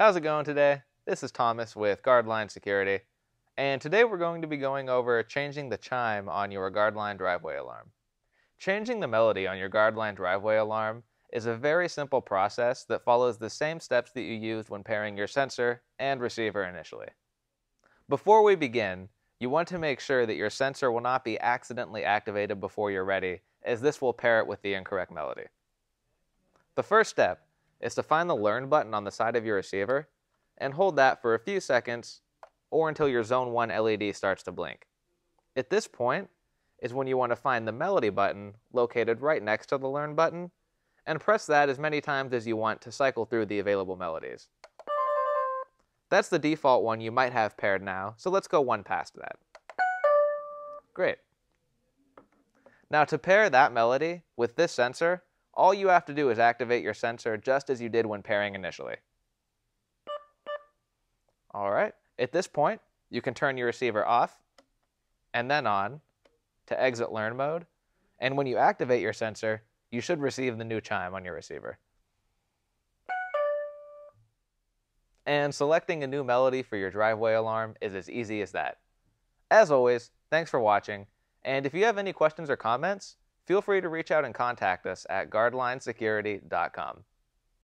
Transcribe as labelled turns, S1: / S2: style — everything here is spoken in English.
S1: How's it going today? This is Thomas with Guardline Security, and today we're going to be going over changing the chime on your Guardline driveway alarm. Changing the melody on your Guardline driveway alarm is a very simple process that follows the same steps that you used when pairing your sensor and receiver initially. Before we begin, you want to make sure that your sensor will not be accidentally activated before you're ready, as this will pair it with the incorrect melody. The first step is to find the Learn button on the side of your receiver and hold that for a few seconds or until your Zone 1 LED starts to blink. At this point is when you want to find the Melody button located right next to the Learn button and press that as many times as you want to cycle through the available melodies. That's the default one you might have paired now, so let's go one past that. Great. Now to pair that melody with this sensor, all you have to do is activate your sensor just as you did when pairing initially. All right, at this point, you can turn your receiver off and then on to exit learn mode. And when you activate your sensor, you should receive the new chime on your receiver. And selecting a new melody for your driveway alarm is as easy as that. As always, thanks for watching, and if you have any questions or comments, feel free to reach out and contact us at guardlinesecurity.com.